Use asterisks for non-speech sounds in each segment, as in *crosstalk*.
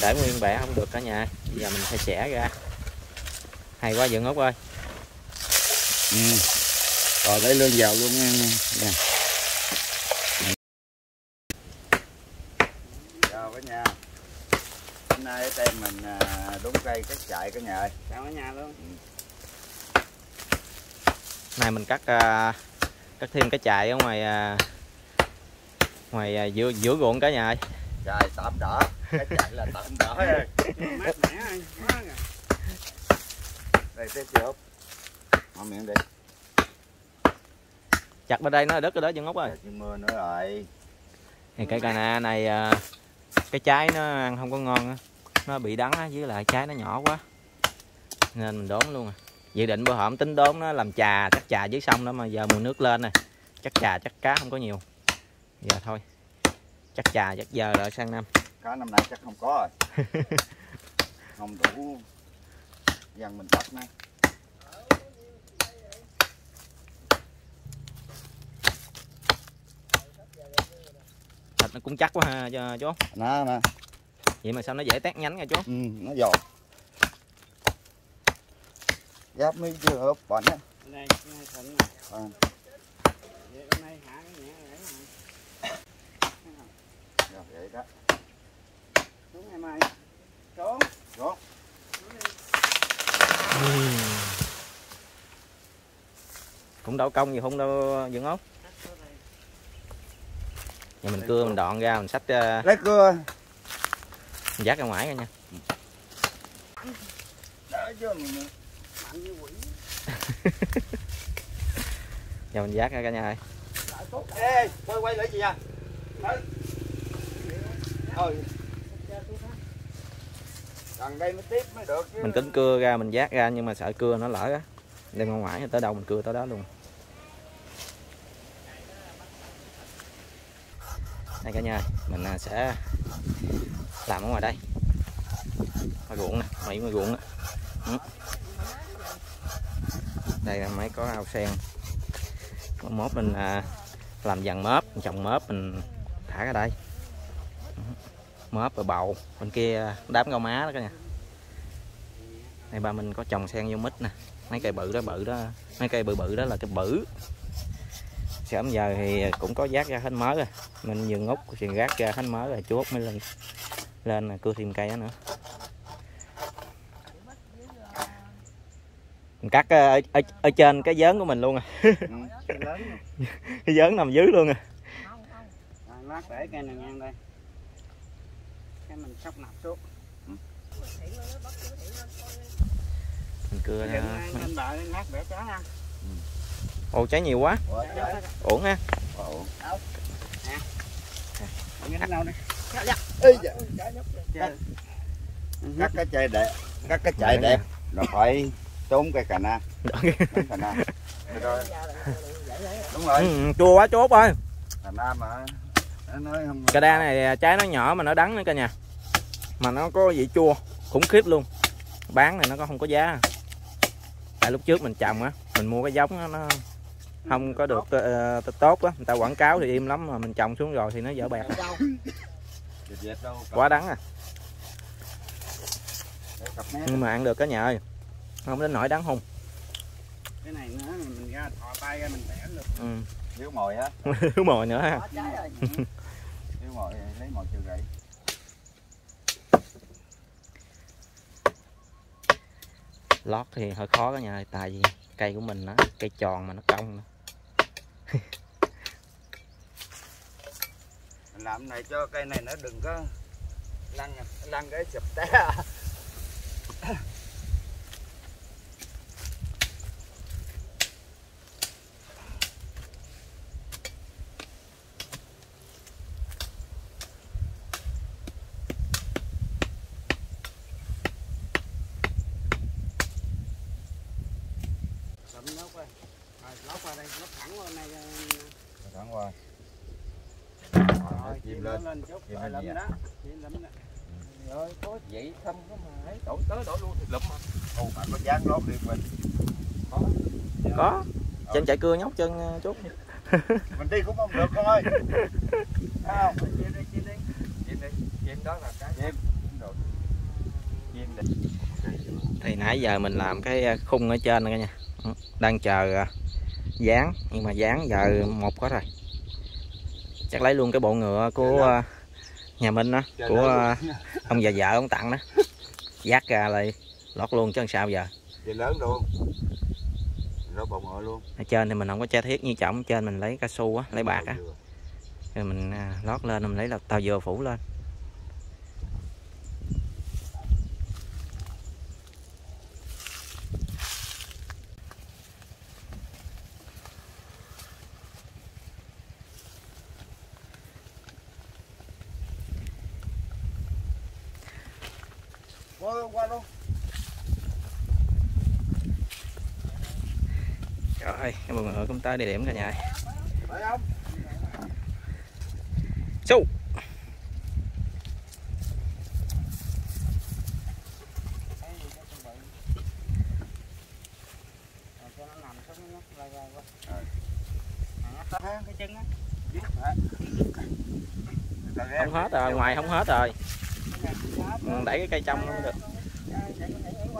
để nguyên bẻ không được cả nhà. Bây giờ mình phải xẻ ra. Hay quá dựng út ơi. Ừ. rồi lấy lương vào luôn nha. Nha chào cả nhà. Hôm nay tem mình à, đúng cây cắt chạy cả nhà ơi. Chào cả nhà luôn. Nay mình cắt uh, cắt thêm cái chài ở ngoài uh, ngoài giữa giữa ruộng cả nhà ơi. Chạy tạm đỡ cái chạy là tạm đỡ mát mẻ ơi quá rồi. Đây tiếp chưa mở miệng đi. Chặt bên đây nó là đất rồi đó dân út ơi. Trời, mưa nữa rồi. Thì cái cana này à, cái trái nó ăn không có ngon á. Nó bị đắng á với lại trái nó nhỏ quá. Nên mình đốn luôn à. Dự định bữa hổm tính đốn nó làm trà chắc trà dưới sông đó mà giờ mùa nước lên nè. Chắc trà chắc cá không có nhiều. Giờ thôi. Chắc trà chắc giờ rồi sang năm cá năm nay chắc không có rồi. *laughs* Không đủ dân mình tập nè thịt nó cũng chắc quá ha cho chú. Nó nè. Vậy mà sao nó dễ tét nhánh nha chú? Ừ, nó giòn. Giáp mấy chưa hộp bánh á. Nè. À. vậy hôm nay hạ cái nhẹ đấy rồi vậy đó xuống ngày mai. Xuống Xuống. cũng đâu công gì không đâu dựng ốc giờ mình cưa mình đoạn ra mình xách uh, lấy cưa. mình dắt ra ngoài ra nha. Đỡ chứ mình mạnh như quỷ. *laughs* Giờ mình dắt ra cả nhà ơi. Ê quay quay lại gì nha thôi gần đây mới tiếp mới được chứ mình tính cưa ra, mình giác ra, nhưng mà sợ cưa nó lỡ á. Đem ra ngoài, tới đâu mình cưa tới đó luôn. Đây cả nhà, mình à, sẽ làm ở ngoài đây. Ngoài ruộng nè mấy ngoài ruộng á. Ừ. Đây là mấy có ao sen. Có mốt mình à, làm dàn mớp trồng mớp mình thả ra đây. Ừ mớp rồi bầu. Bên kia đám rau má đó cả nhà. Đây ba mình có trồng sen vô mít nè. Mấy cây bự đó bự đó. Mấy cây bự bự đó là cái bự. Sớm giờ thì cũng có giác ra hết mớ rồi. Mình vừa ngút thì gác ra hết mớ rồi. Chuốt mới lên lên là cưa thêm cây đó nữa. Mình cắt ờ, ở, ở, ở trên cái giớn của mình luôn à. Ừ. cái giớn *laughs* nằm dưới luôn à. À, lát để cây này ngang đây mình sóc nạp xuống. Mình cưa ngang lên bờ lát bẻ trái ăn. Ồ trái nhiều quá. Ổn ha. Ê, dạ. Chơi. cắt cái chạy đẹp. Cắt cái chạy đẹp. Là phải tốn cây cà na. Tốn cà na. Được rồi. đúng rồi. Ừ, chua quá chốt ơi. Cà na mà nó nói không cà đa này trái nó nhỏ mà nó đắng nữa cả nhà mà nó có vị chua khủng khiếp luôn. Bán này nó có không có giá. Tại lúc trước mình trồng á mình mua cái giống á, nó không có được ờ, tốt á. Người ta quảng cáo thì im lắm mà mình trồng xuống rồi thì nó dở bẹt Dẹp dẹp đâu quá đắng à. Để cặp mé nhưng mà ăn được cả nhà ơi không đến nỗi đắng hung. Cái này nữa mình ra thò tay ra mình bẻ được ừ. thiếu mồi á. *laughs* Thiếu mồi nữa ha. *laughs* Thiếu mồi lấy mồi chưa gãy lót thì hơi khó cả nhà ơi, tại vì cây của mình nó cây tròn mà nó cong nữa. *laughs* Mình làm này cho cây này nó đừng có lăn lăn cái chụp té lót qua rồi lót qua đây lót thẳng qua này thẳng qua rồi chim chim lên Chim lên lụm gì đó. Chim rồi có vậy không có mà. Ấy đổi tới đổi luôn thì lụm mà. Ồ mà có dán lót đi mình. Có. Chân chạy cưa nhóc chân ờ, chút. Mình đi cũng không được con ơi Thấy không? Chim đi chim đi. Chim đi. Chim đó là cái chim rồi. Thì nãy giờ mình làm cái à, khung ở trên này cả nhà Ừ, đang chờ dán. Nhưng mà dán giờ một quá rồi. Chắc lấy luôn cái bộ ngựa của à, nhà Minh đó của à, *laughs* ông già vợ ông tặng đó. Dắt ra lại lót luôn chứ sao giờ? Vậy lớn luôn. Nó bọng ngựa luôn. ở trên thì mình không có che thiết như trọng trên mình lấy cao su á lấy bạc á. rồi mình à, lót lên mình lấy là tàu dừa phủ lên Qua luôn, qua luôn. rồi cái bộ ngựa cũng tới địa điểm cả nhà Phải không? su Cái gì cái chuẩn bị. Rồi cho nó nằm xuống nó lay lay quá. Rồi. À, tắt cái chân á. Giúp hả? Tao ghé. không hết rồi ngoài không hết rồi Ừ, đẩy cái cây trong mới được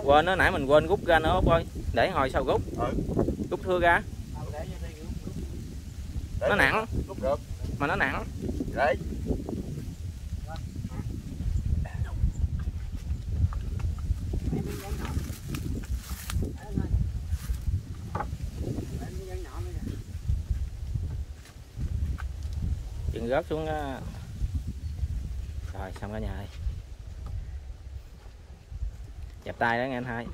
quên nó nãy mình quên rút ra nữa ơi để hồi sau rút Ừ. rút thưa ra Để nó nặng được. mà nó nặng Đấy. chừng rớt xuống á. rồi xong cả nhà ơi chẹp tay đó nghe anh hai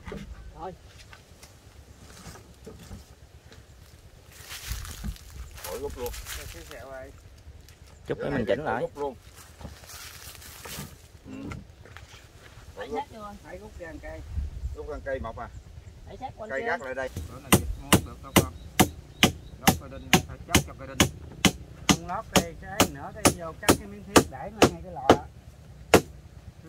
Khỏi rút luôn. chút nữa mình chỉnh lại luôn. Ừ. Phải? Hãy rút ra một cây. Rút ăn cây mọc à. Phải sát quanh Cây gác lại đây. Bữa này dịch mua được đâu con. Lót cây đinh phải chắc cho cây đinh. Không lót đây cái nữa cái vô cắt cái miếng thiết để ngay ngay cái lò á.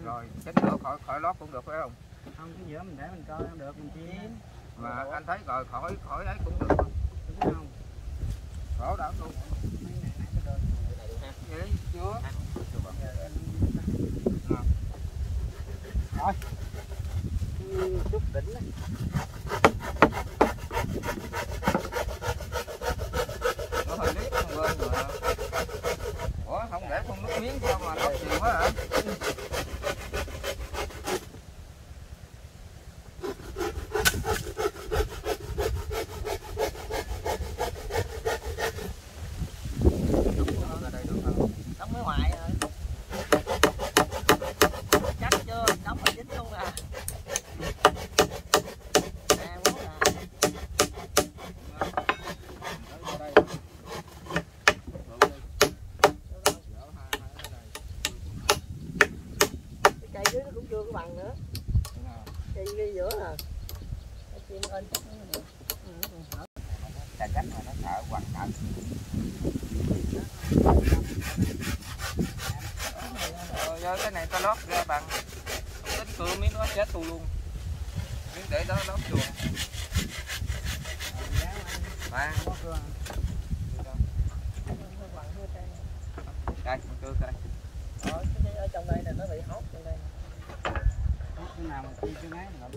Rồi, cái nữa khỏi khỏi lót cũng được phải không? Không, cái giữa mình để mình coi không được mình chiên. Mà anh thấy rồi khỏi khỏi ấy cũng được. Đúng không? Đó đỡ luôn. Vậy chưa? Rồi. Chút đỉnh này. Nó hơi liếc con bên mà. Ủa không để con nước miếng sao mà nó chìm quá hả? Đóng mới ngoài rồi. Chắc chưa? Đóng là dính luôn à. À, muốn à. Cái cây dưới nó cũng chưa có bằng nữa. Cây ngay giữa à. Cái chim lên chút nữa được. Ừ, ừ, hở. Cà cách mà nó sợ quằn cạnh. Rồi giờ cái này ta lót ra bằng không tính cưa miếng nó chết tu luôn. Miếng để đó lót chuồng. Ba. Đây, mình cưa coi. Ờ, cái cây ở trong đây là nó bị hốt trong đây. Cái nào mà chi cái máy ngậm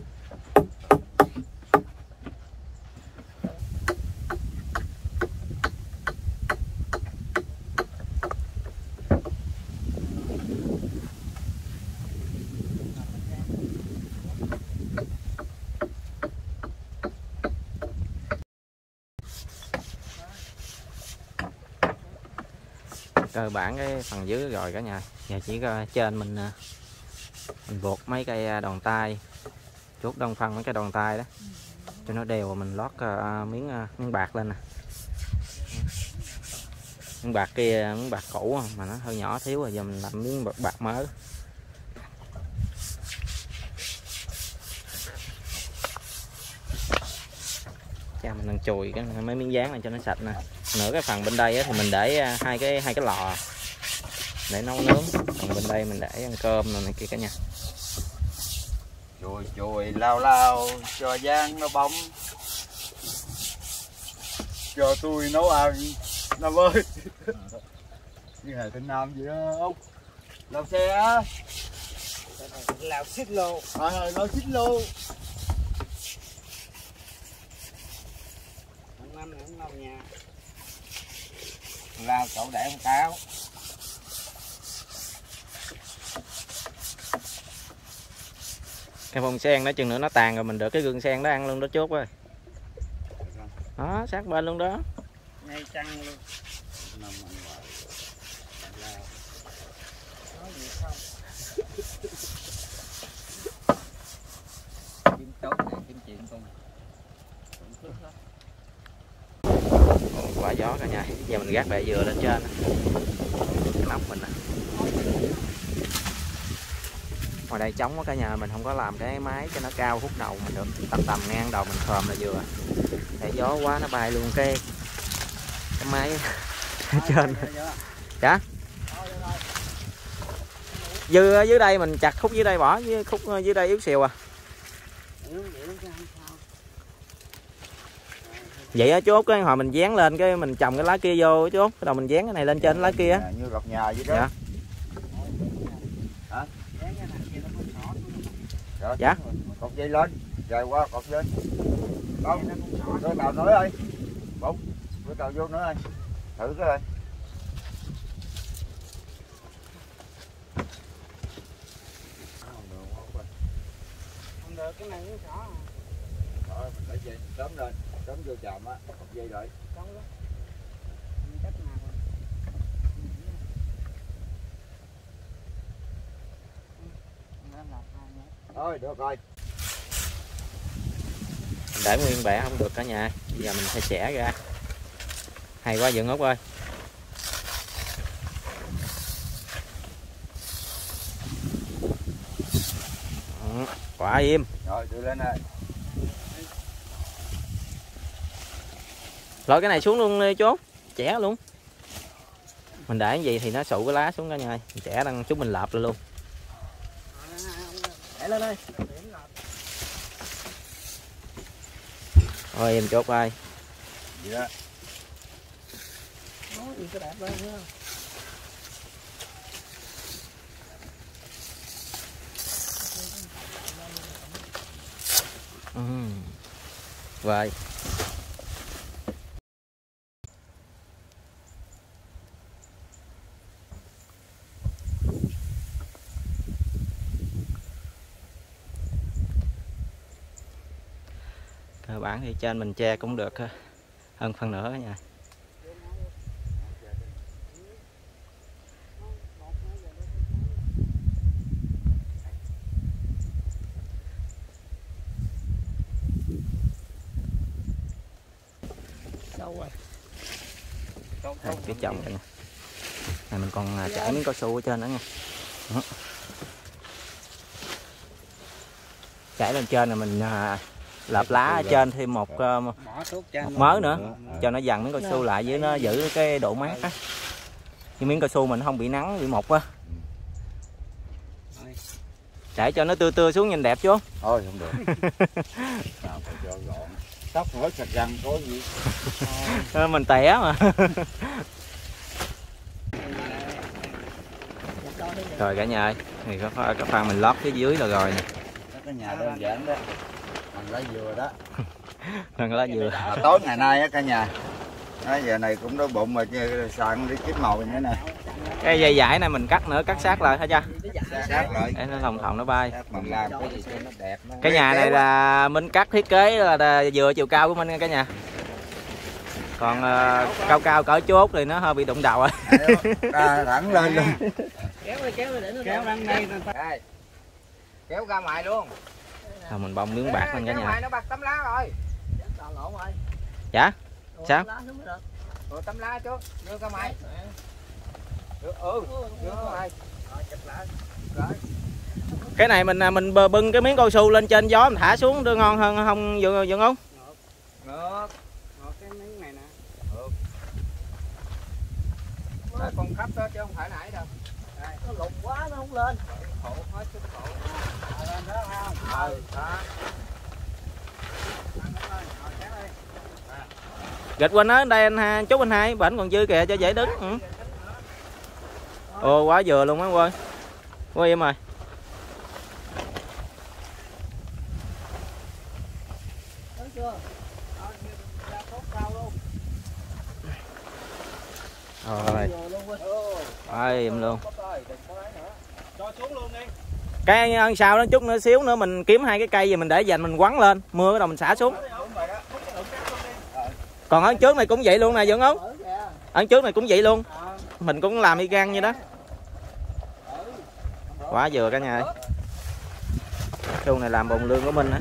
cơ bản cái phần dưới rồi cả nhà. Giờ chỉ có trên mình à, mình buộc mấy cây à, đòn tay chốt đông phân mấy cái đòn tay đó cho nó đều mình lót à, miếng miếng bạc lên nè. Miếng bạc kia miếng bạc cũ mà nó hơi nhỏ thiếu rồi giờ mình làm miếng bạc, bạc mới cha mình đang chùi cái mấy miếng dán này cho nó sạch nè nửa cái phần bên đây á, thì mình để à, hai cái hai cái lò để nấu nướng còn bên đây mình để ăn cơm rồi này kia cả nhà Chùi chùi lao lao cho giang nó bóng. Cho tôi nấu ăn. Nam ơi. *laughs* Như là tên Nam vậy đó không? Lao xe á. Lào xích lô. Ờ, nó xích luôn. Năm năm nữa không lâu nha. Lào cậu để con cáo. cái bông sen nó chừng nữa nó tàn rồi mình được cái gương sen đó ăn luôn đó chốt ơi đó sát bên luôn đó Ngay chăng luôn. Năm ăn hoài. Lào. Nói gì không? Kiếm tốt này, kiếm chuyện con quả gió cả nhà. Giờ mình gác bẹ dừa lên trên. Cái nóc mình nè. Ngoài đây trống quá cả nhà, mình không có làm cái máy cho nó cao hút đầu mình được. Tầm tầm ngang đầu mình khòm là vừa để gió quá nó bay luôn cái cái máy *laughs* ở trên. Dạ? Dư dưới đây mình chặt khúc dưới đây bỏ với khúc ờ, dưới đây yếu xìu à vậy á chốt cái hồi mình dán lên cái mình trồng cái lá kia vô chốt cái đầu mình dán cái này lên trên cái lá kia á. Như gọt nhà vậy đó. Dạ. Đó, Dạ. Cột dây lên. Rồi qua cột lên. Không. Đưa tàu nữa ơi. Bụng. Đưa tàu vô nữa ơi. Thử cái ơi. Không được, cái này nó xỏ. Rồi mình lấy dây sớm lên. Sớm vô chạm á. Cột dây rồi. Thôi được rồi. Mình để nguyên bẻ không được cả nhà bây giờ mình phải xẻ ra hay quá dựng út ơi Ừ, quả im Rồi đưa lên ơi. Lôi cái này xuống luôn đi chốt chẻ luôn mình để cái gì thì nó sụ cái lá xuống cả nhà mình chẻ đang chút mình lợp lên luôn Để lên đây. thôi em chốt ơi Vậy đó. Nói gì cái đẹp lên nữa. ừ. rồi bản thì trên mình che cũng được ha. hơn phần nữa rồi? à, cái chồng nhà này mình còn à, chảy miếng cao su ở trên nữa nha Đó. chảy lên trên là mình à, lợp lá ở trên thêm một một thuốc cho anh mớ nữa. Cho nó dằn miếng cao su lại với nó giữ cái độ mát á. Chứ miếng cao su mình không bị nắng bị mục á. Để cho nó tươi tươi xuống nhìn đẹp chú Thôi không được. *laughs* Tóc hết sạch răng có gì. Ờ, mình té mà. *laughs* Rồi cả nhà ơi thì có có phan mình lót phía dưới là rồi nè. Cái nhà đơn giản đó. Lấy dừa đó. *laughs* Thằng lá dừa À, tối ngày nay á cả nhà. Đó, giờ này cũng đói bụng mà sàn đi kiếm mồi nữa nè. cái dây dải này mình cắt nữa cắt sát lại Sát lại. để nó thòng thòng nó bay Mình làm cái gì cho nó đẹp. nó- cái nhà này là minh cắt thiết kế là vừa chiều cao của minh nha cả nhà còn ờ, cao cao cỡ chốt thì nó hơi bị đụng đầu rồi Ra thẳng lên luôn. Kéo đi kéo đi để nó Kéo. Đây. Kéo ra ngoài luôn. Rồi mình bông miếng bạc lên cả nhà ngoài nó bạc tấm lá rồi. Đào lộn rồi. Dạ? Ủa, Sao? nó được. Rồi tấm lá trước, đưa ra ngoài. Đưa, ừ, đưa ra ngoài. Rồi chụp lại. Rồi. cái này mình à, mình bờ- bưng cái miếng cao su lên trên gió mình thả xuống đưa ngon hơn không dượng dượng không Ngược. Ngược cái miếng này nè. Ngược. Đây, con khắp đó chứ không phải nãy đâu. Đây, Nó lụng quá nó không lên. khổ hết sức khổ gạch quanh đó, đây anh ha chú anh hai bển còn dư kìa, cho dễ đứng ừ. ồ, quá vừa luôn á quên quên em ơi. Rồi. Ai em luôn. Cho xuống luôn đi cái ăn sau đó chút nữa xíu nữa mình kiếm hai cái cây gì mình để dành mình quắn lên mưa bắt đầu mình xả xuống. Còn ở trước này cũng vậy luôn nè Ở kìa. ở trước này cũng vậy luôn. Mình cũng làm y gan như đó. Quá vừa cả nhà ơi. Khu này làm bồn lương của mình á.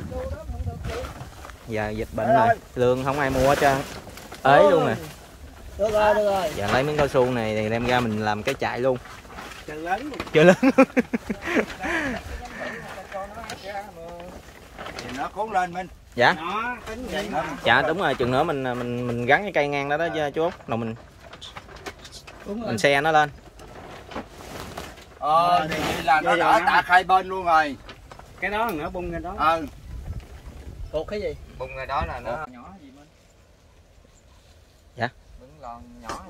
Giờ dịch bệnh rồi lương không ai mua hết trơn. Ế luôn nè. Được rồi, được rồi. giờ lấy miếng cao su này thì đem ra mình làm cái chạy luôn trời lớn chưa lớn. Thì nó cuốn lên mình. Dạ. Nó dạ đúng rồi chừng nữa mình mình mình gắn cái cây ngang đó đó chứ chú út. Rồi mình Đúng mình xe nó lên. Ờ thì vậy là nó Vậy đã rồi. tạc hai bên luôn rồi. Cái đó nữa bung cái đó. Ờ Cột cái gì? bung cái đó là nó nhỏ gì bên? Dạ? bứng lon nhỏ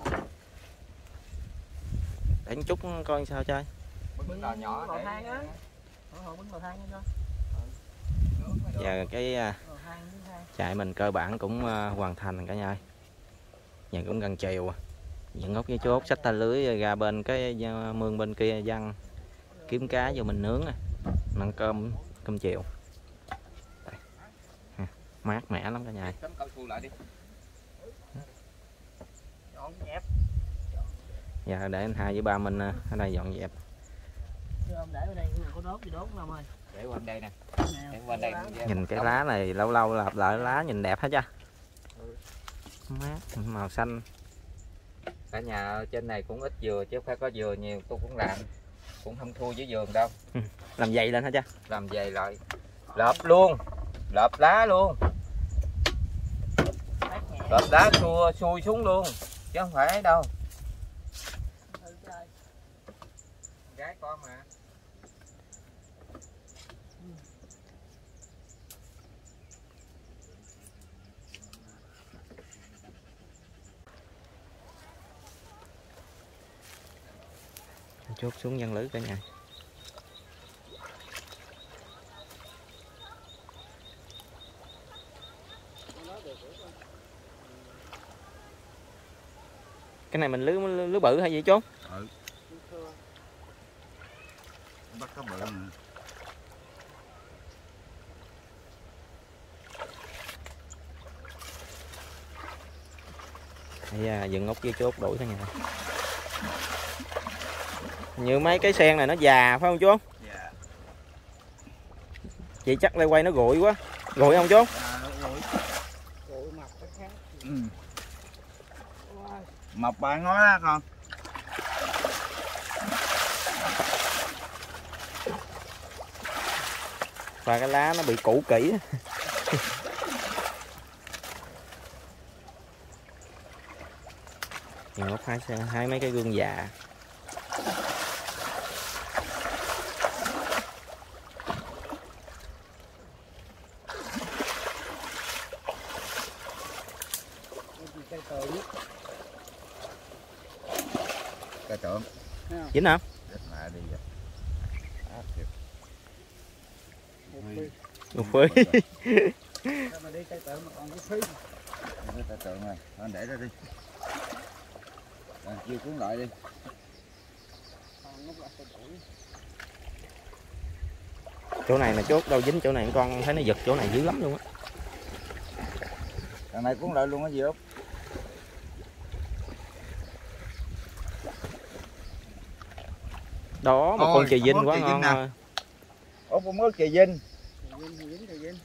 để một chút coi sao chơi nhỏ á. Than cho. giờ cái à, chạy mình cơ bản cũng à, hoàn thành cả nhà ơi. Giờ cũng gần chiều à. Những ốc với chốt xách ta lưới ra bên cái mương bên kia văng kiếm cá vô mình nướng à. Ăn cơm cơm chiều. Mát mẻ lắm cả nhà ơi. Giờ để anh hai với ba mình à, ở đây dọn dẹp. Để ở đây nào có đốt thì đốt năm ơi. để quanh đây nè. Để đây nhìn cái lá này lâu lâu lặp lại lá nhìn đẹp hết cha mát màu xanh. Cả nhà trên này cũng ít dừa chứ không phải có dừa nhiều tôi cũng làm. Cũng không thua với vườn đâu. Làm dày lên hả cha làm dày lại. Lợp luôn. Lợp lá luôn. Lợp lá. Xua xuôi xuống luôn chứ không phải đâu Ừ, trời. gái con mà chốt xuống dân lưới cả nhà. Cái này mình lưới lưới, bự hay gì chốt? Bắt có bự nè. Đây à, dựng ốc với chốt đổi cả nhà như mấy cái sen này nó già phải không chú Dạ. chị chắc lay quay nó gội quá. Gội không chú Cội mập cái khác. ừ. mập ba ngói á con. Và cái lá nó bị cũ kỹ ốc hai, hai mấy cái gương già Cây tượng. cái tượng dính hả chết mẹ đi vậy Á, thiệt. Một phi. một phơi Sao mà đi cây tượng mà còn cái phi. Cái tượng này anh để đó đi à, chưa cuốn lại đi là chỗ này mà chốt đâu dính chỗ này con thấy nó giật chỗ này dữ lắm luôn á. Thằng này cuốn lại luôn á gì không đó một Ôi, con chì con dinh quá chì ngon nè. ốc con mướt chì vinh vinh, vinh, vinh.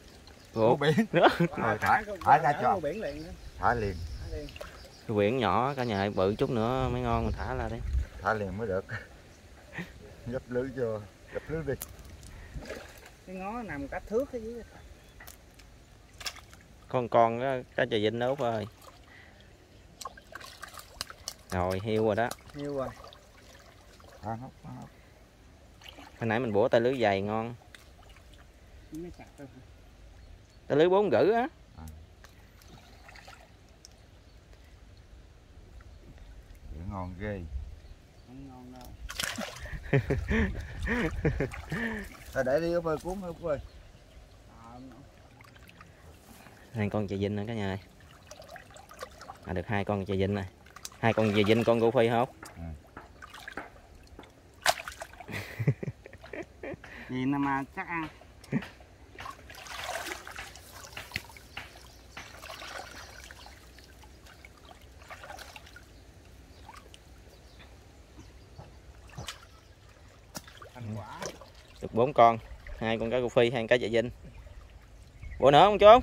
Gột biển. Nữa Rồi, thả Thả- ra thả cho. Vô biển liền đó. thả liền. Quyển nhỏ cả nhà bự chút nữa mới ngon mình thả ra đi. Thả liền mới được. Gấp lưới cho gấp lưới đi. Cái ngó nằm cách thước cái dưới. con con á, cá dinh đó Út ơi rồi hiu rồi đó. Nhiều rồi. Thả hốc hồi nãy mình bủa tay lưới dày ngon. Tay lưới bốn gữ á. Ngon ghê. Không ngon đâu. *laughs* Thôi để đi ốc ơi cuốn ốc ơi Ờ, hai con chì dinh nữa cả nhà ơi. À, được hai con chì dinh này. Hai con gì dinh con cô phi không gì mà chắc ăn. Thành quả. Được bốn con hai con cá cô phi hai con cá dạ dinh. Bộ nữa không chú?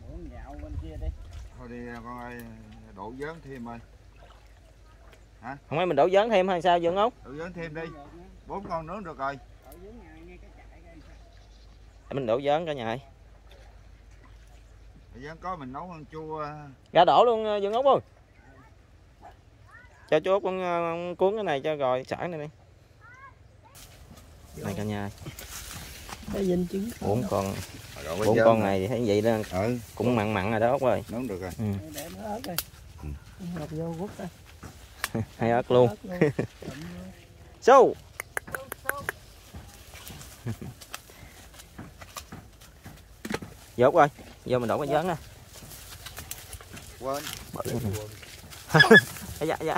Muốn dạo bên kia đi. Thôi đi con ơi đổ dớn thêm ơi. Không phải mình đổ dớn thêm hay sao dương út đổ dớn thêm đi bốn con nướng được rồi. Ở dưới nhà nghe cái chạy cái Để mình đổ dớn cả nhà ơi. dớn có mình nấu ăn chua ra đổ luôn ờ, dương út ơi. Cho chú út con cuốn cái này cho rồi sải này đi. Này cả nhà bốn con bốn con này thì thấy vậy đó ừ. cũng mặn mặn rồi đó út ơi. Nướng được rồi. Ừ. để nó ớt đây. Ừ. ngập vô quất đây. *laughs* Hay ớt luôn. Ớt *laughs* Vô ơi, vô mình đổ cái dớn nè. quên dạ dạ.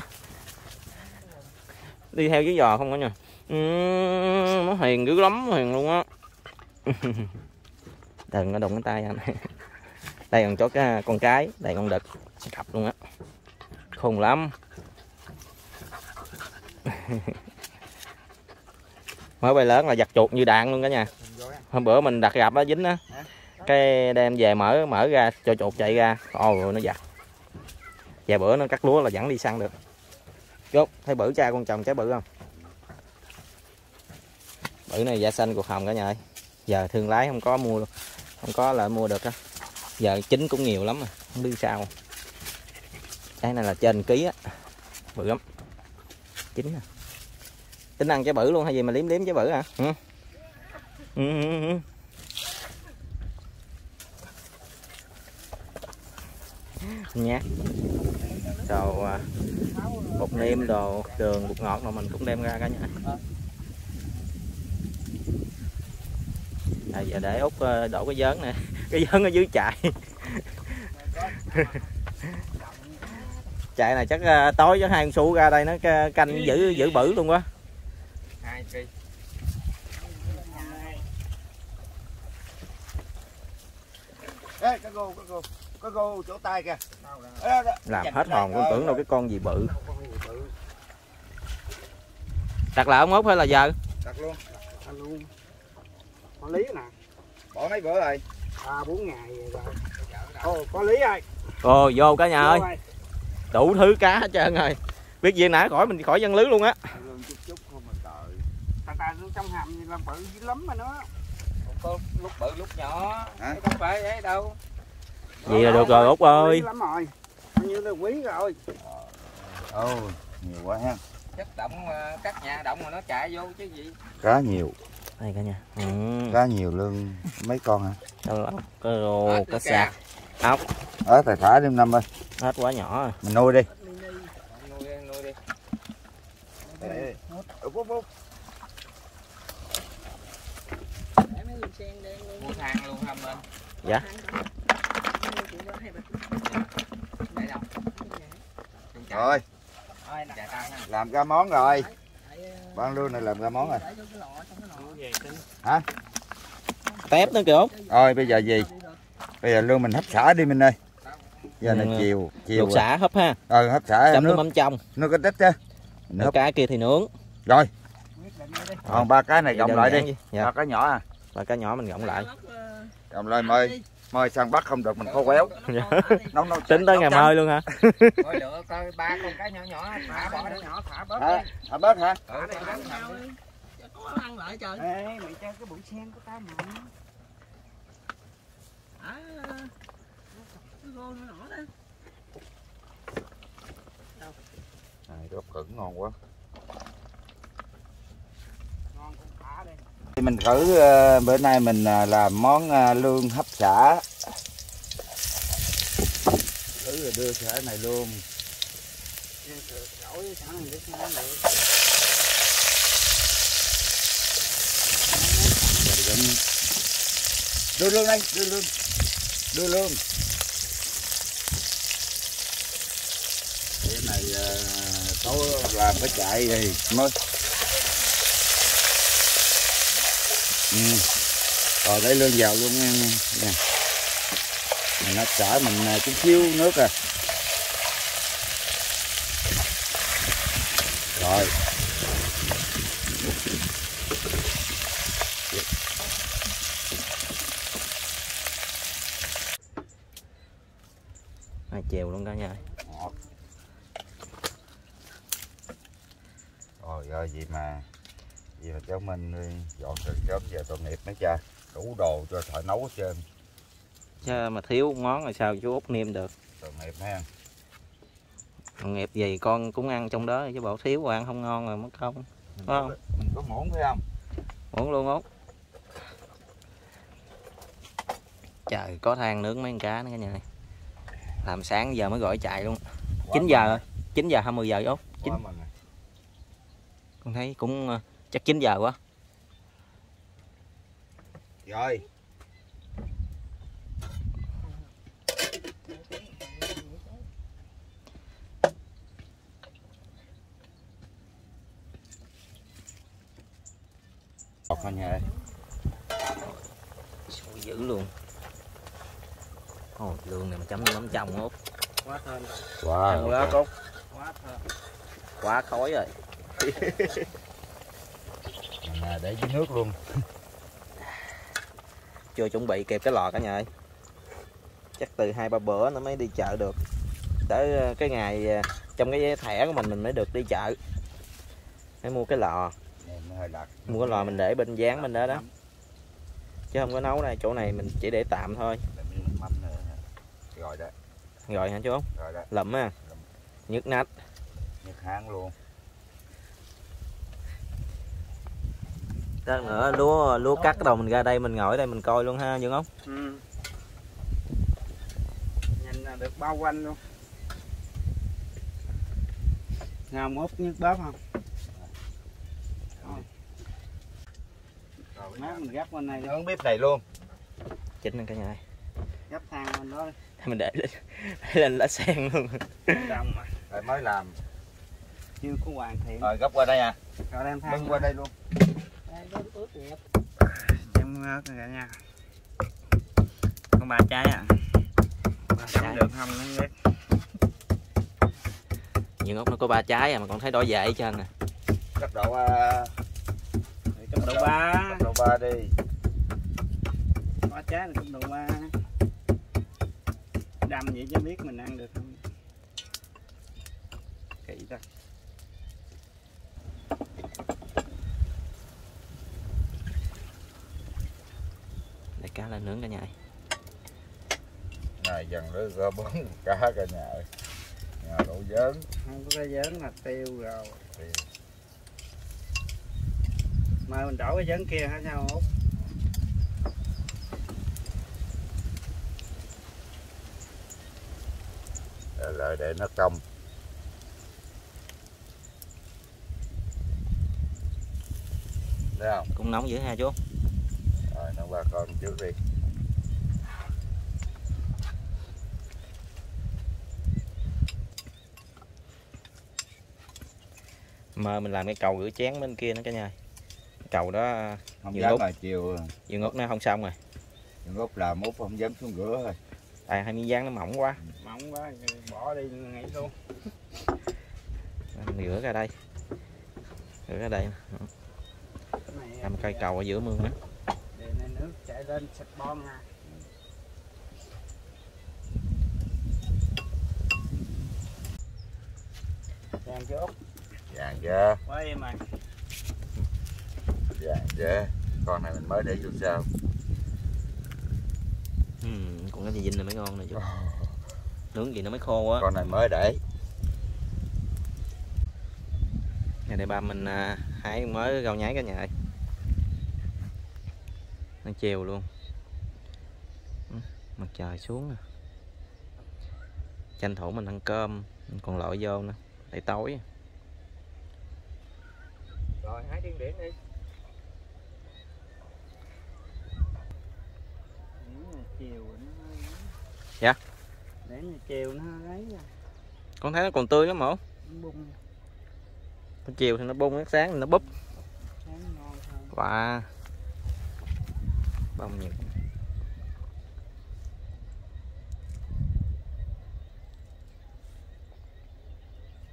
Đi theo với giò không có nha. Ừm, nó hiền dữ lắm, hiền luôn á. Đừng có đụng cái tay anh. Đây còn chỗ cái con cái, đây con đực, cặp luôn á. Khùng lắm. Mới bay lớn là giặt chuột như đạn luôn cả nhà. Hôm bữa mình đặt gặp nó dính á. Cái đem về mở mở ra cho chuột chạy ra. Ồ nó giặt. Vài bữa nó cắt lúa là vẫn đi săn được. Chốt thấy bự cha con chồng trái bự không? Bự này da xanh cuộc hồng cả nhà ơi. Giờ thương lái không có mua không có là mua được á. Giờ chín cũng nhiều lắm mà không biết sao. Cái này là trên ký á. Bự lắm. Chín à tính ăn trái bự luôn hay gì mà liếm liếm trái bự hả? Ừ. Ừ, ừ, ừ. ừ. À, bột nêm đồ đường bột ngọt mà mình cũng đem ra cả nhà. À, giờ để út à, đổ cái vớn nè. *laughs* Cái vớn ở dưới chạy *laughs* chạy này chắc à, tối chắc hai con su ra đây nó canh giữ giữ bự luôn quá kỳ ê cá gô cá gô cá gô chỗ tay kìa. Ê, đó, đó. làm hết hồn con tưởng đâu cái con gì bự. Đặt là ông út hay là giờ? Đặt luôn. Ăn luôn. Có lý nè. Bỏ mấy bữa rồi? Ba bốn ngày rồi. Ồ có lý rồi. Ồ vô cả nhà ơi. Vô rồi. đủ thứ cá hết trơn rồi. Biết gì nãy khỏi mình khỏi dân lưới luôn á lương chút chút không mà trời tà tà trong hầm gì là bự dữ lắm mà nó. Có lúc bự lúc nhỏ. Hả? không phải ấy đâu. Vậy là được rồi út ơi. Lắm rồi. Bao nhiêu là quý rồi. Ồ nhiều quá ha. Chắc động ờ, các nhà động mà nó chạy vô chứ gì. Cá nhiều. Đây cả nhà. Ừ. cá nhiều lương mấy con hả? Cá lóc cá rô cá sạc. Ốc. Ở tài thả đêm năm ơi. Hết quá nhỏ rồi. mình nuôi đi. Nuôi đi nuôi đi mấy người sen đen luôn luôn hâm lên Dạ. rồi ha. làm ra món rồi. Ban lương này làm ra món rồi. Tép nữa kìa út rồi bây giờ gì? Bây giờ lương mình hấp xả đi mình ơi. Giờ này Ừ. chiều chiều luộc xả hấp ha. Ờ hấp xả chấm nước. nước mắm trong. Nước có tích chứ. Hấp cá kia thì nướng. Rồi. Còn ba cái này gọng lại đi. dạ. Ba cái nhỏ à. Và cá nhỏ mình gọng lại gọng lại mời mời săn bắt không được mình khô quéo. Nấu nấu tính tới ngày mai luôn hả? Coi lựa coi ba con cá nhỏ nhỏ thả bỏ nó nhỏ thả bớt hả? Bớt đi. có ăn lại trời. Ê mày chơi cái bụi sen của tao mà à nó này rốt cứng ngon quá. Ngon con thả đi. Thì mình thử ờ, bữa nay mình ờ, làm món ờ, lương hấp xả. Thử rồi đưa xả này luôn. Đổi sẵn này để sao đưa lương đây đưa lương đưa lương nấu làm cái chạy thì mới ừ. rồi lấy lương vào luôn nha nè. Mình nó chở mình à, chút xíu nước à. Rồi. Hai chèo luôn cả nhà rồi rồi gì mà gì mà cháu Minh đi dọn từ tội nghiệp mấy cha. Đủ đồ cho thợ nấu hết trơn chứ mà thiếu món rồi sao chú út niêm được? Tội nghiệp ha nghiệp gì con cũng ăn trong đó chứ bảo thiếu ăn không ngon rồi mất Phải có, không? mình có muỗng phải không? Muốn luôn út. Trời có than nướng mấy con cá nữa cả nhà này làm sáng giờ mới gọi chạy luôn. Quá 9 mừng. giờ rồi. 9 giờ 20 giờ út. Chín. quá mừng nè. con thấy cũng ờ, chắc 9 giờ quá rồi. Bọc anh nha Sôi dữ luôn. Ồ, lương này mà chấm mắm trong út. Quá thơm Wow Ăn quá cốt. Quá thơm. Quá khói rồi. *laughs* Nè, để dưới nước luôn *laughs* chưa chuẩn bị kịp cái lò cả nhà ơi. Chắc từ hai ba bữa nó mới đi chợ được. Tới ờ, cái ngày ờ, trong cái thẻ của mình mình mới được đi chợ. Phải mua cái lò. Mua cái lò mình để bên dán bên đó đó. Chứ không có nấu đây chỗ này mình chỉ để tạm thôi. Rồi đó. Rồi hả chú Rồi đó. Lụm nhức nách. Nước háng luôn Đó nữa lúa lúa cắt đầu mình ra đây mình ngồi ở đây mình coi luôn ha Dương không ừ. nhìn là được bao quanh luôn. Nào mốt nhức bóp không? Rồi má mình gấp bên này đi. Nướng bếp này luôn. Chỉnh lên cả nhà ơi gấp thang bên đó đi. *laughs* mình để lên, để lên lá sen luôn. Đồng mà. Rồi mới làm. Chưa có hoàn thiện. Rồi gấp qua đây à. Rồi đem thang Bưng qua đây luôn Em ngớt cả nhà. Con ba trái à. Ba trái được không nó biết những ốc nó có ba trái à mà còn thấy đỏ hết trơn nè Cấp độ à, cấp độ ba. cấp độ 3 đi. Ba trái là cấp độ ba. Đâm vậy chứ biết mình ăn được không. Kỹ ta cá lên nướng cả nhà ơi. Này dần nữa ra bón cá cả nhà ơi Nhà đổ dớn không có cái giớn là tiêu rồi Tiêu. mà mình đổ cái giớn kia hả sao út Rồi, rồi để nó cong Thấy không? cũng nóng dữ ha chú Rồi nó qua con trước đi. Mà mình làm cái cầu rửa chén bên kia nữa cả nhà cầu đó Không Nhiều dám lúc. mà chiều dương ốc nó không xong rồi. Những gốc là mốt không dám xuống rửa thôi tại hai miếng dán nó mỏng quá. Mỏng quá rồi bỏ đi nghỉ luôn mình rửa ra đây. Rửa ra đây. Cái này làm cây cầu ở giữa mương này lên sạch bon ha Vàng chưa út Vàng chưa? quá em à. Vàng chưa? Con này mình mới để vô sao? Ừ, còn cái gì dinh này mới ngon nè chú nướng gì nó mới khô á Con này mới để. Ngày này ba mình à, hái mới rau nhái cả nhà. ơi chiều luôn Ừ, mặt trời xuống tranh thủ mình ăn cơm mình còn lội vô nữa để tối Rồi hái điên điển đi. Chiều nó. Dạ? để chiều nó ấy à con thấy nó còn tươi lắm hả nó bung chiều thì nó bung sáng thì nó búp Sáng ngon hơn. Wow Bông nhật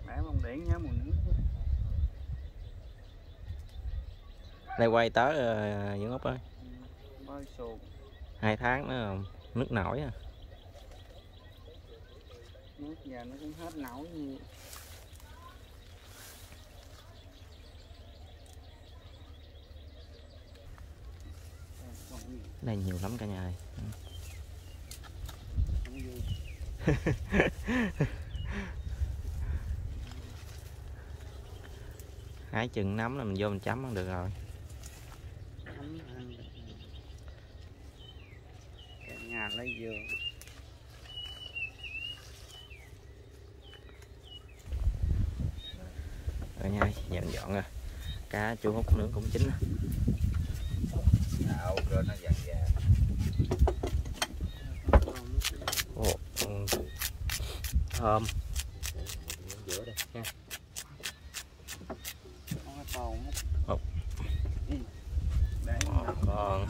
Mẹ bông điện nhớ mùa nước. Đây quay tới uh, Dưỡng Úc ơi xuồng. hai tháng nữa nước nổi à. Nước giờ nó cũng hết nổi nhiều. Ờ, còn nhiều, lắm cả nhà ơi. *laughs* Hái chừng nấm là mình vô mình chấm ăn được rồi. Cả nhà lấy dừa. Rồi nha dọn dọn rồi Cá chú hút nướng cũng chín rồi. Áo cơ nó vàng vàng. Ồ, thơm giữa đây nha Có. Ồ. Ừ. Còn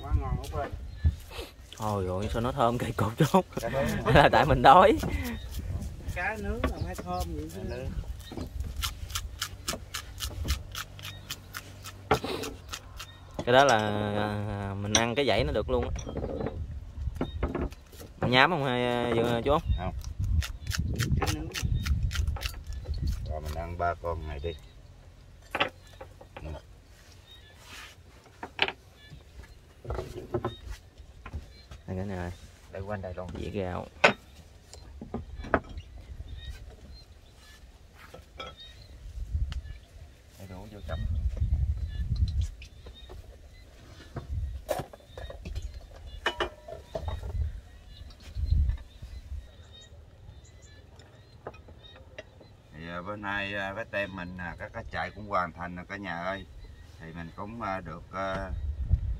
quá ngon Út ơi. Ôi rồi sao nó thơm cây cột chốt *laughs* là tại mình đói Cá nướng là phải thơm vậy chứ. Cái đó là à, mình ăn cái dãy nó được luôn á nhám không hay à, chú không. Rồi mình ăn ba con này đi. đây cái này Đây quanh đây luôn. dĩa gạo Đây đủ vô chấm. Thì à, bữa nay à, cái tem mình à, các cái chạy cũng hoàn thành rồi cả nhà ơi. Thì mình cũng à, được à,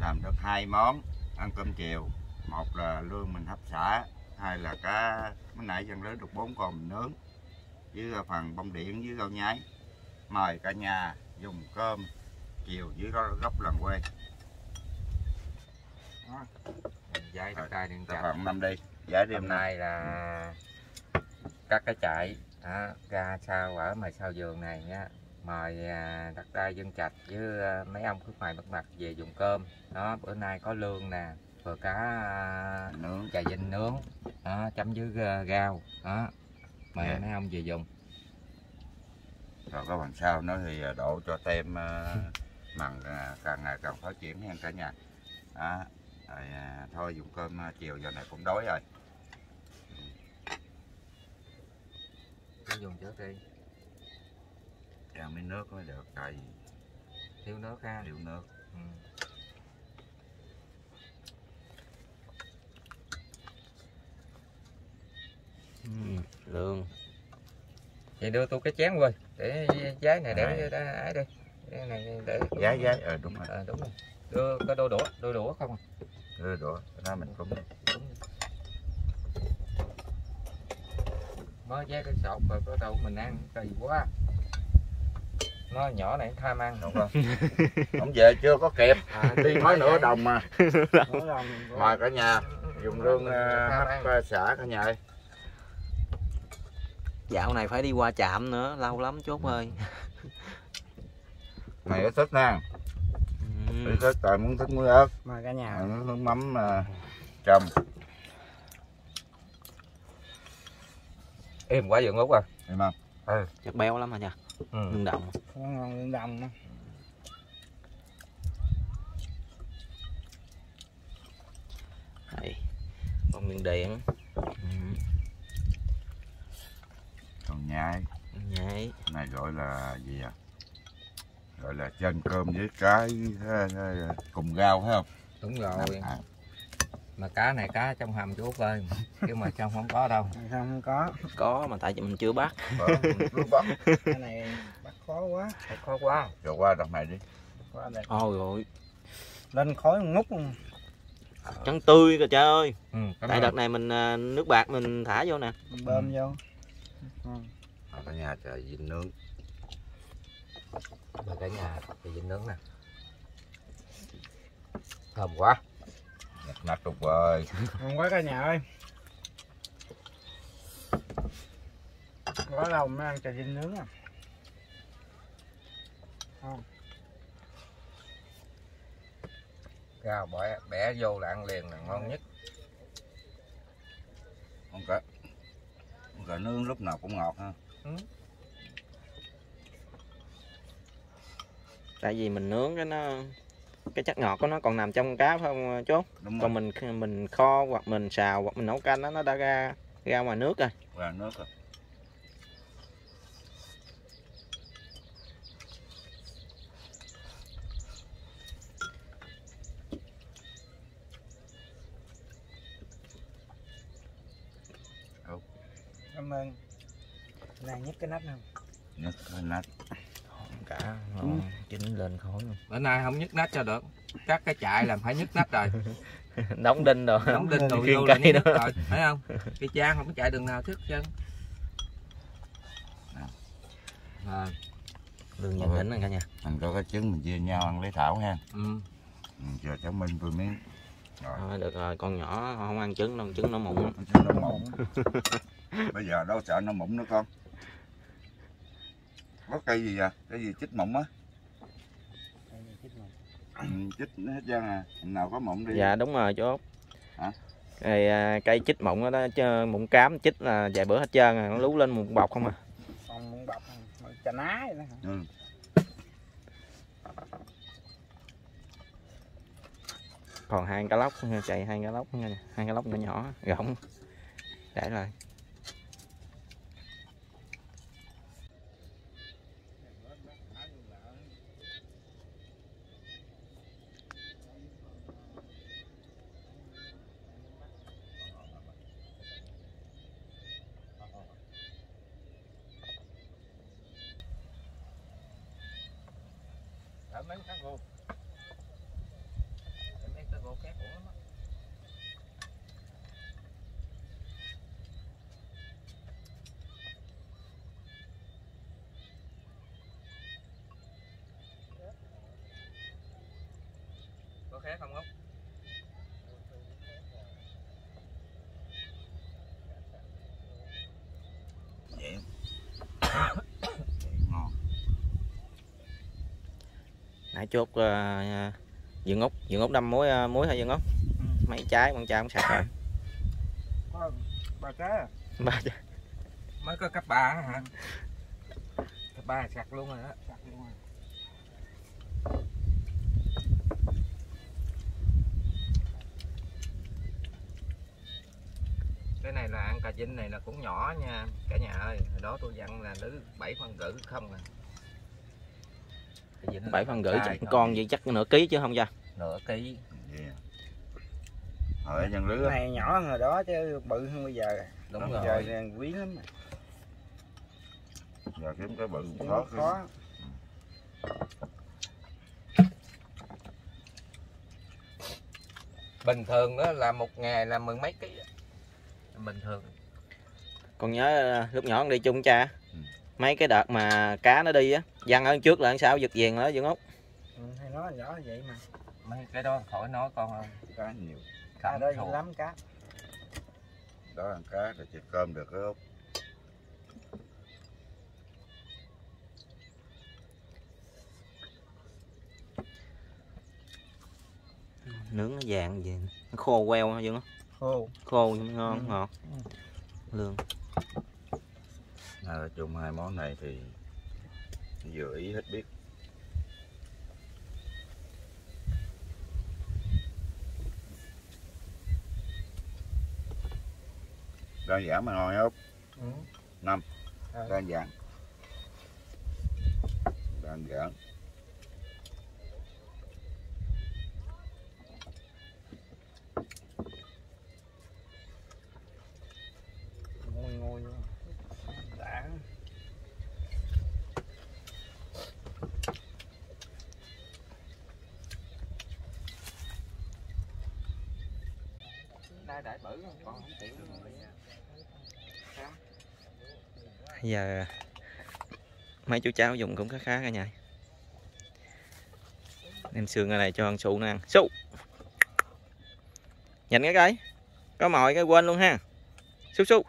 làm được hai món ăn cơm chiều. Một là lương mình hấp xả, hai là cá mới nãy dân lớn được bốn con mình nướng với à, phần bông điện với rau nhái. Mời cả nhà dùng cơm chiều dưới đó góc lần quê. Giấy đất đai đừng Ta chặt. phần năm đi. Hôm đêm nay là các cái chạy đó, ra sau ở ngoài sau vườn này nhá mời à, đất đai dân trạch với à, mấy ông khúc ngoài mất mặt về dùng cơm đó bữa nay có lương nè rồi cá à, Nướng. chà vinh nướng đó, chấm với à, rau đó mời Dạ. mấy ông về dùng rồi các bạn sau nữa thì đổ cho tem *laughs* mặn càng ngày càng phát triển nha cả nhà đó. Rồi, thôi dùng cơm chiều giờ này cũng đói rồi cứ dùng trước đi. Ăn miếng nước mới được tại vì thiếu nước ha? Thiếu nước. Ừ. ừ, lương. Vậy đưa tôi cái chén quên để giấy này để ấy đi. Cái này để giá giá ờ đúng rồi. Ờ, đúng rồi. Đưa có đôi đũa đôi đũa không à? Đưa đũa cái đó mình cũng đúng mới giá cái sọt rồi có đâu mình ăn kỳ quá. Nó nhỏ này tham ăn đúng *laughs* không không về chưa có kịp. À, đi mới nửa đồng mà. *laughs* Có- mời cả nhà dùng ăn. à, xả cả nhà ơi dạo này phải đi qua trạm nữa lâu lắm chốt ơi. Này nó thích nha ừ. Đi thích tại muốn thích muối ớt. Mời cả nhà. Nước mắm à, trầm êm quá dừng út à? Hiểu không. Chắc béo lắm hả nha? Ừ. lương đồng ngon lương đồng đó. đây con miếng điện ừ. còn nhai Cái này gọi là gì à? Gọi là chân cơm với cái à, à, cùng rau phải không? Đúng rồi. À, mà cá này cá trong hầm chú út ơi chứ mà trong không có đâu. Không có? Có mà tại vì mình chưa bắt. Bắt. *laughs* Cái này bắt khó quá. Khó quá. Rồi qua đợt này đi. Ôi ôi. Lên khói ngút luôn. Trắng tươi kìa trời ơi. Ừ, tại đợt này mình à, nước bạc mình thả vô nè. Mình bơm vô. Ở cả nhà trời vịt nướng. Mời cả nhà thì dính nướng nè. Thơm quá nát nát trục ơi ngon quá cả nhà ơi. Có lâu mới ăn trà vinh nướng à. Rau bẻ bẻ vô là ăn liền là ngon nhất. Con cả con cả nướng lúc nào cũng ngọt ha. Tại vì mình nướng cái nó cái chất ngọt của nó còn nằm trong cá phải không chú đúng còn rồi. mình mình kho hoặc mình xào hoặc mình nấu canh đó, nó đã ra ra ngoài nước rồi. Ra nước rồi. Cảm ơn. Này nhấc cái nắp không nước hơi nát cả. Ngon, chín lên khói luôn. Bữa nay không nhức nách cho được. Cắt cái chạy làm phải nhức nách rồi. *laughs* Đóng đinh rồi. Đóng đinh đồ khiêng vô là cây nhức đó. nách rồi thấy không? *laughs* Cái trang không có chạy đường nào thức chân à, lương nhận đỉnh rồi. Cả nhà. Mình có cái trứng mình chia nhau ăn lấy thảo ha. Ừ. ừ, giờ cháu minh tôi miếng. Rồi. Thôi, được rồi con nhỏ không ăn trứng đâu trứng nó mụn. Nó trứng nó mụn. *laughs* Bây giờ đâu sợ nó mụn nữa con có cây gì à cái gì? Chích mụn á. Ừ, chích nó hết trơn à. Hôm nào có mụn đi. Dạ đúng rồi chú Út. Hả? Rồi, à, cây chích mụn đó, đó chứ mụn cám chích là vài bữa hết trơn à, nó lú lên một bọc không à. Còn muốn bọc chà ná vậy đó hả? ừ. còn hai cá lóc chạy hai cá lóc hai cá lóc nhỏ nhỏ rỗng để rồi Ở mấy cá gô Ở mấy cá gô khác ổn lắm á. Khác không vậy ngon. Nãy chốt uh, dương ốc dương ốc đâm muối uh, muối hay dương ốc. Mấy trái con trai cũng sạch rồi. Có *laughs* ba trái à? Ba trái. mới có cấp 3 hả? Cấp 3 sặc luôn rồi đó Sặc luôn rồi. cái chinh này là cũng nhỏ nha cả nhà ơi. Hồi đó tôi dặn là lứ bảy phân rưỡi không à. Bảy phần rưỡi trai chắc con gì chắc nửa ký chứ không ra nửa ký. Vậy hỏi nhân lứa cái này nhỏ hơn hồi đó chứ bự hơn bây giờ. Đúng Đúng rồi. giờ quý lắm. Mà. giờ kiếm cái bự Cũng khó khó. bình thường đó là một ngày là mười mấy ký bình thường con nhớ ờ, lúc nhỏ con đi chung cha. Ừ. mấy cái đợt mà cá nó đi á văng ở trước là sao giật viền đó dương ốc ừ, hay nói nhỏ vậy mà. Mấy cái đó khỏi nói con ơi. Cá nhiều. Cá đó dữ lắm cá. Đó ăn cá rồi thịt cơm được cái út nướng nó vàng gì? Nó khô queo hả dương khô. Khô nhưng ngon Ừ. ngọt. Lương nói chung hai món này thì vừa ý hết biết. Đơn giản mà ngon không ừ. đơn giản. Đơn giản ngồi ngồi luôn đã ta để bự con không chịu giờ, mấy chú cháu dùng cũng khá khá cả nhà. Đem xương ở này cho ăn sụ nè ăn. Sụ nhanh cái cái. Có mọi cái quên luôn ha. Sụ *laughs* sụ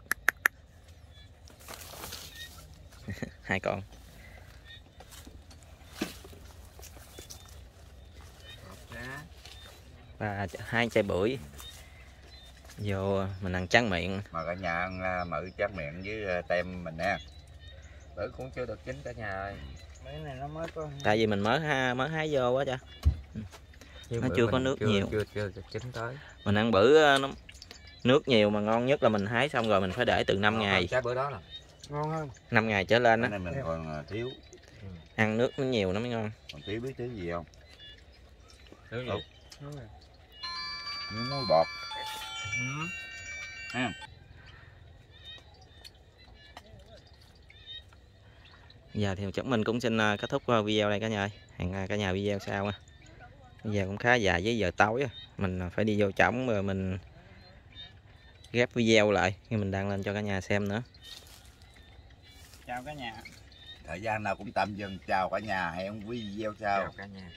hai con. Và hai chai bưởi vô mình ăn trắng miệng. Mà cả nhà ăn à, mự tráng miệng với à, tem mình nè. Bữa cũng chưa được chín cả nhà ơi. Mấy này nó mới có tại vì mình mới ha mới hái vô quá cha Nhưng Nó chưa có nước chưa, nhiều. chưa chưa được chín tới. Mình ăn bữa ờ, nó nước nhiều mà ngon nhất là mình hái xong rồi mình phải để từ 5 Ngon ngày. trái bữa đó là ngon hơn. 5 ngày trở lên cái á này mình còn à, thiếu. Ăn nước nó nhiều nó mới ngon. Còn thiếu biết thiếu gì không? Thứ gì Ừ. muối bọt ừ. giờ thì chúng mình cũng xin ờ, kết thúc ờ, video đây cả nhà ơi. hẹn ờ, cả nhà video sau nha. Bây giờ cũng khá dài với giờ tối mình phải đi vô trống rồi mình ghép video lại khi mình đăng lên cho cả nhà xem nữa. Chào cả nhà. Thời gian nào cũng tạm dừng. Chào cả nhà. Hẹn video sau. Chào cả nhà